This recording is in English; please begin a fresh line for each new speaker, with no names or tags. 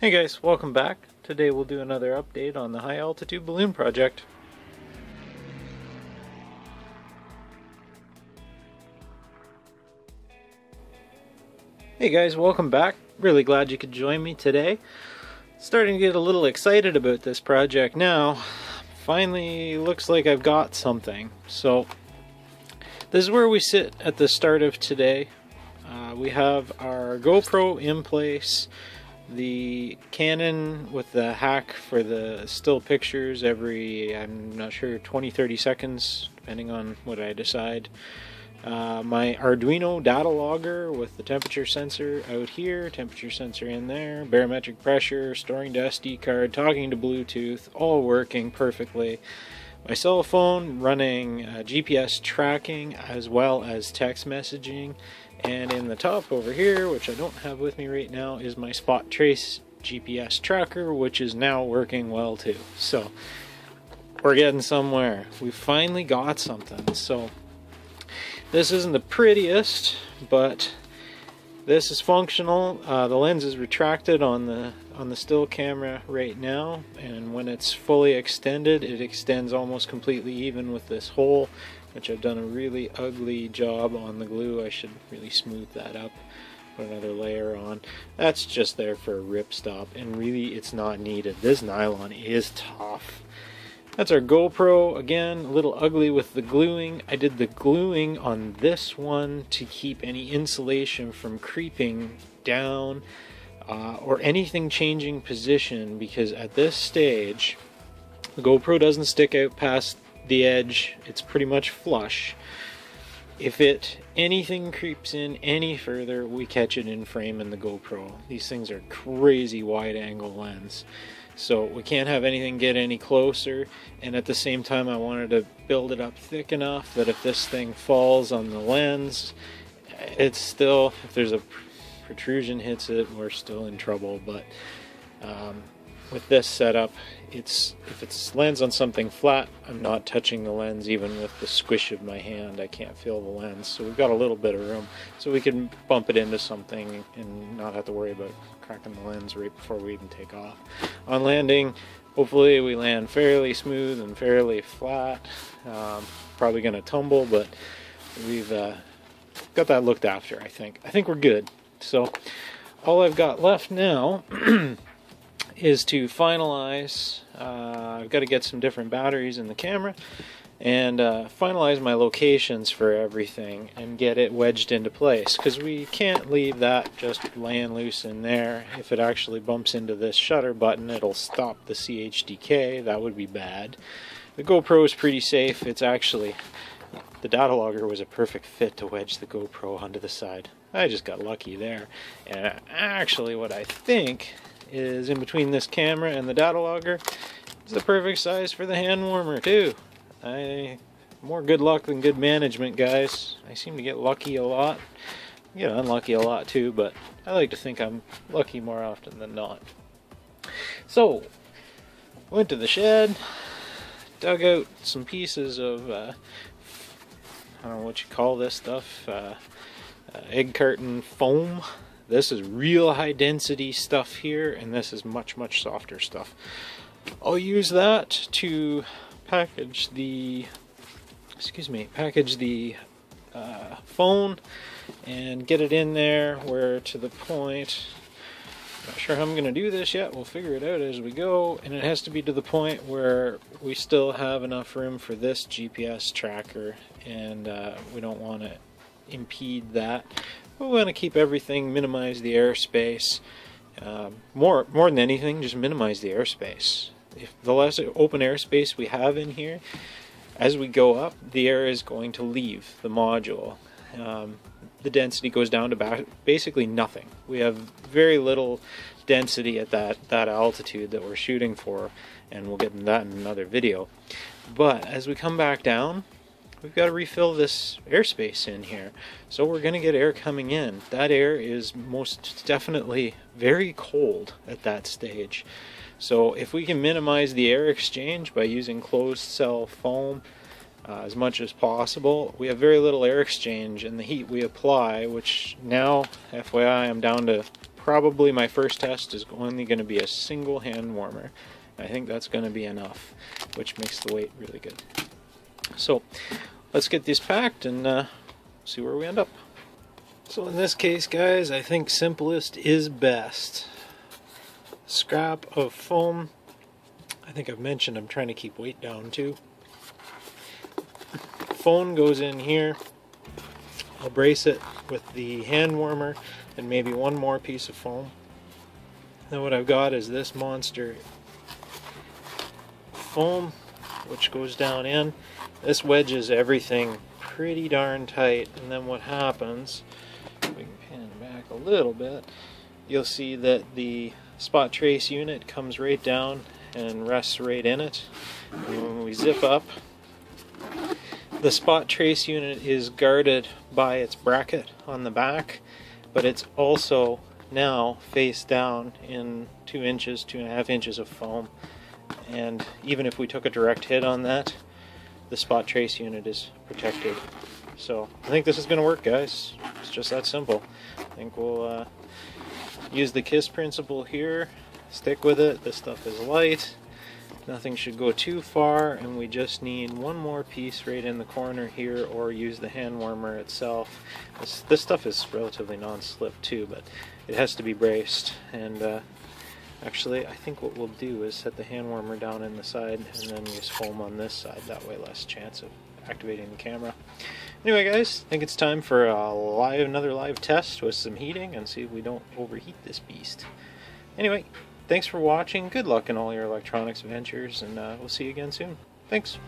Hey guys, welcome back. Today we'll do another update on the high altitude balloon project. Hey guys, welcome back. Really glad you could join me today. Starting to get a little excited about this project now. Finally looks like I've got something. So this is where we sit at the start of today. Uh, we have our GoPro in place the Canon with the hack for the still pictures every, I'm not sure, 20 30 seconds, depending on what I decide. Uh, my Arduino data logger with the temperature sensor out here, temperature sensor in there, barometric pressure, storing to SD card, talking to Bluetooth, all working perfectly. My cell phone running uh, GPS tracking as well as text messaging and in the top over here, which I don't have with me right now, is my Spot Trace GPS tracker, which is now working well too. So we're getting somewhere. We finally got something. So this isn't the prettiest, but this is functional. Uh, the lens is retracted on the on the still camera right now, and when it's fully extended, it extends almost completely even with this hole which I've done a really ugly job on the glue. I should really smooth that up, put another layer on. That's just there for a rip stop, and really it's not needed. This nylon is tough. That's our GoPro, again, a little ugly with the gluing. I did the gluing on this one to keep any insulation from creeping down uh, or anything changing position because at this stage, the GoPro doesn't stick out past the edge, it's pretty much flush. If it anything creeps in any further, we catch it in frame in the GoPro. These things are crazy wide angle lens. So we can't have anything get any closer and at the same time I wanted to build it up thick enough that if this thing falls on the lens it's still if there's a protrusion hits it we're still in trouble but um, with this setup, it's if it lands on something flat, I'm not touching the lens even with the squish of my hand. I can't feel the lens, so we've got a little bit of room, so we can bump it into something and not have to worry about cracking the lens right before we even take off. On landing, hopefully we land fairly smooth and fairly flat. Um, probably going to tumble, but we've uh, got that looked after. I think. I think we're good. So all I've got left now. is to finalize. Uh, I've got to get some different batteries in the camera and uh, finalize my locations for everything and get it wedged into place because we can't leave that just laying loose in there. If it actually bumps into this shutter button, it'll stop the CHDK. That would be bad. The GoPro is pretty safe. It's actually the data logger was a perfect fit to wedge the GoPro onto the side. I just got lucky there. And actually, what I think is in between this camera and the data logger. It's the perfect size for the hand warmer too. I more good luck than good management, guys. I seem to get lucky a lot. I get unlucky a lot too, but I like to think I'm lucky more often than not. So, went to the shed, dug out some pieces of, uh, I don't know what you call this stuff, uh, uh, egg carton foam this is real high density stuff here, and this is much, much softer stuff. I'll use that to package the, excuse me, package the uh, phone and get it in there where to the point not sure how I'm going to do this yet. We'll figure it out as we go. And it has to be to the point where we still have enough room for this GPS tracker and uh, we don't want to impede that we want to keep everything, minimize the airspace. Uh, more, more than anything, just minimize the airspace. If the less open airspace we have in here, as we go up, the air is going to leave the module. Um, the density goes down to basically nothing. We have very little density at that, that altitude that we're shooting for, and we'll get into that in another video. But as we come back down, we've got to refill this airspace in here. So we're going to get air coming in. That air is most definitely very cold at that stage. So if we can minimize the air exchange by using closed cell foam uh, as much as possible, we have very little air exchange and the heat we apply, which now, FYI, I'm down to probably my first test is only going to be a single hand warmer. I think that's going to be enough, which makes the weight really good. So let's get these packed and uh, see where we end up. So in this case, guys, I think simplest is best. Scrap of foam. I think I've mentioned I'm trying to keep weight down too. Phone goes in here. I'll brace it with the hand warmer and maybe one more piece of foam. Then what I've got is this monster foam which goes down in. This wedges everything pretty darn tight and then what happens we can pan back a little bit, you'll see that the spot trace unit comes right down and rests right in it. And when we zip up, the spot trace unit is guarded by its bracket on the back, but it's also now face down in two inches, two and a half inches of foam. And even if we took a direct hit on that, the spot trace unit is protected. So I think this is going to work, guys. It's just that simple. I think we'll uh, use the KISS principle here, stick with it. This stuff is light. Nothing should go too far, and we just need one more piece right in the corner here, or use the hand warmer itself. This, this stuff is relatively non-slip too, but it has to be braced. And uh, actually, I think what we'll do is set the hand warmer down in the side, and then use foam on this side. That way, less chance of activating the camera. Anyway, guys, I think it's time for a live, another live test with some heating and see if we don't overheat this beast. Anyway, thanks for watching. Good luck in all your electronics ventures, and uh, we'll see you again soon. Thanks.